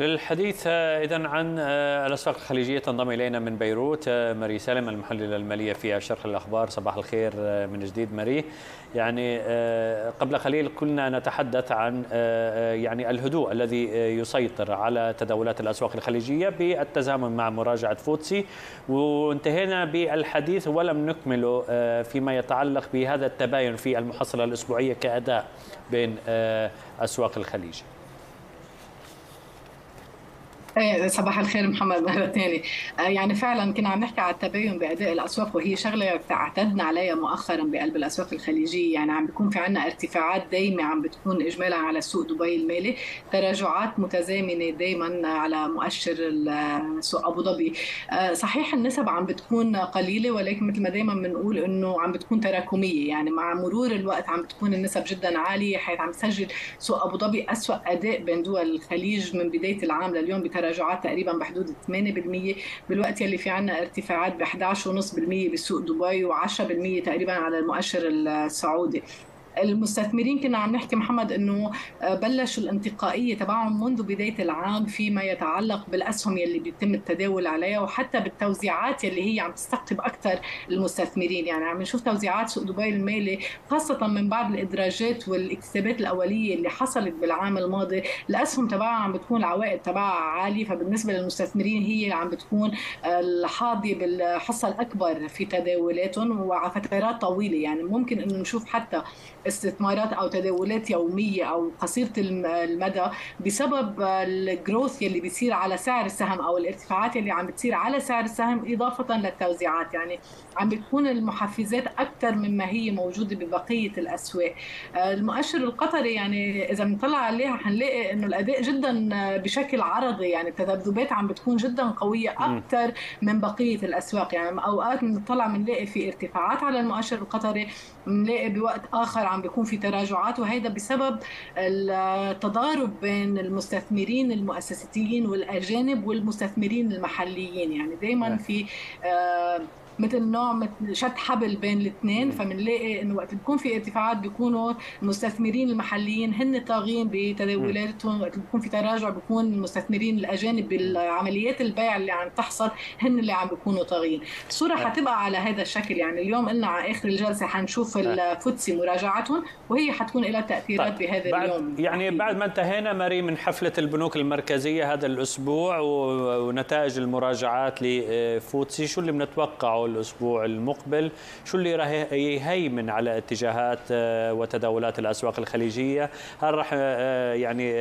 للحديث إذا عن الأسواق الخليجية تنضم إلينا من بيروت ماري سالم المحلله المالية في شرح الأخبار. صباح الخير من جديد ماري يعني قبل قليل كنا نتحدث عن يعني الهدوء الذي يسيطر على تداولات الأسواق الخليجية بالتزامن مع مراجعة فوتسي. وانتهينا بالحديث ولم نكمله فيما يتعلق بهذا التباين في المحصلة الأسبوعية كأداء بين أسواق الخليج. صباح الخير محمد مرة ثانية. يعني فعلا كنا عم نحكي على التباين بأداء الأسواق وهي شغلة اعتدنا عليها مؤخرا بقلب الأسواق الخليجية. يعني عم بيكون في عنا ارتفاعات دايمة عم بتكون إجمالا على سوق دبي المالي تراجعات متزامنة دايما على مؤشر سوق أبو ظبي. صحيح النسب عم بتكون قليلة ولكن مثل ما دايما بنقول إنه عم بتكون تراكمية. يعني مع مرور الوقت عم بتكون النسب جدا عالية حيث عم تسجل سوق أبو ظبي أسوأ أداء بين دول الخليج من بداية العام لليوم بتراجع تراجعات تقريبا بحدود 8% بالوقت يلي في عنا ارتفاعات ب 11.5% بسوق دبي و10% تقريبا على المؤشر السعودي. المستثمرين كنا عم نحكي محمد إنه بلشوا الانتقائية تبعهم منذ بداية العام فيما يتعلق بالأسهم يلي بيتم التداول عليها وحتى بالتوزيعات يلي هي عم تستقطب أكثر المستثمرين. يعني عم نشوف توزيعات سوق دبي المالي خاصة من بعد الإدراجات والإكتسابات الأولية اللي حصلت بالعام الماضي الأسهم تبعها عم بتكون العوائد تبعها عالية. فبالنسبة للمستثمرين هي عم بتكون الحاظيه بالحصة الأكبر في تداولاتهم وعلى فترات طويلة. يعني ممكن إنه نشوف حتى استثمارات أو تداولات يومية أو قصيرة المدى بسبب الجروث يلي بيصير على سعر السهم أو الارتفاعات يلي عم بتصير على سعر السهم إضافة للتوزيعات. يعني عم بتكون المحفزات أكثر مما هي موجودة ببقية الأسواق. المؤشر القطري يعني إذا بنطلع عليها حنلاقي إنه الأداء جدا بشكل عرضي. يعني التذبذبات عم بتكون جدا قوية أكثر من بقية الأسواق. يعني أوقات بنطلع بنلاقي في ارتفاعات على المؤشر القطري بنلاقي بوقت آخر عم بيكون في تراجعات وهذا بسبب التضارب بين المستثمرين المؤسساتيين والأجانب والمستثمرين المحليين. يعني دايما في آه مثل نوع مثل شد حبل بين الاثنين فبنلاقي إنه وقت بيكون في ارتفاعات بيكونوا المستثمرين المحليين هن طاغين بتداولاتهم وقت بيكون في تراجع بيكون المستثمرين الأجانب بالعمليات البيع اللي عم تحصل هن اللي عم بيكونوا طاغين. الصورة حتبقى على هذا الشكل يعني اليوم قلنا على آخر الجلسة حنشوف الفوتسي مراجعتهم وهي حتكون لها تأثيرات طيب. بهذا بعد اليوم. يعني بعد ما انتهينا ماري من حفلة البنوك المركزية هذا الأسبوع ونتائج المراجعات لفوتسي شو اللي بنتوقعه الأسبوع المقبل شو اللي راح يهيمن على اتجاهات وتداولات الأسواق الخليجية؟ هل راح يعني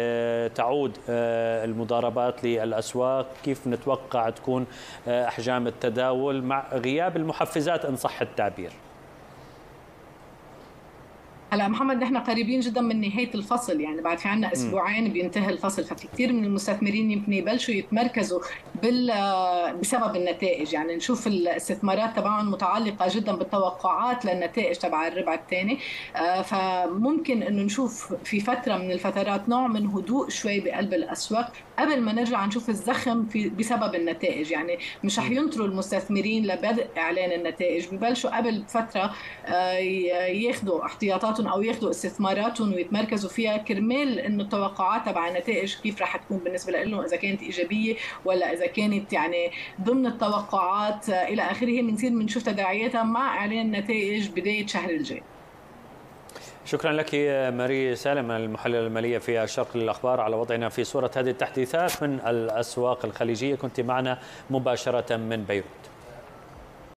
تعود المضاربات للأسواق؟ كيف نتوقع تكون أحجام التداول مع غياب المحفزات إن صح التعبير؟ هلا محمد نحن قريبين جدا من نهاية الفصل يعني بعد في عنا أسبوعين بينتهي الفصل ففي كثير من المستثمرين يمكن يبلشوا يتمركزوا بال بسبب النتائج يعني نشوف الاستثمارات تبعهم متعلقة جدا بالتوقعات للنتائج تبع الربع الثاني. فممكن إنه نشوف في فترة من الفترات نوع من هدوء شوي بقلب الأسواق قبل ما نرجع نشوف الزخم في بسبب النتائج يعني مش رح ينطروا المستثمرين لبدء إعلان النتائج ببلشوا قبل فترة ياخذوا أو ياخذوا استثماراتهم ويتمركزوا فيها كرمال إنه التوقعات تبع النتائج كيف رح تكون بالنسبة لهم إذا كانت إيجابية ولا إذا كانت يعني ضمن التوقعات إلى آخره. بنصير بنشوف تداعياتها مع إعلان النتائج بداية الشهر الجاي. شكرا لك ماري سالم المحلله المالية في الشرق للأخبار على وضعنا في صورة هذه التحديثات من الأسواق الخليجية. كنت معنا مباشرة من بيروت.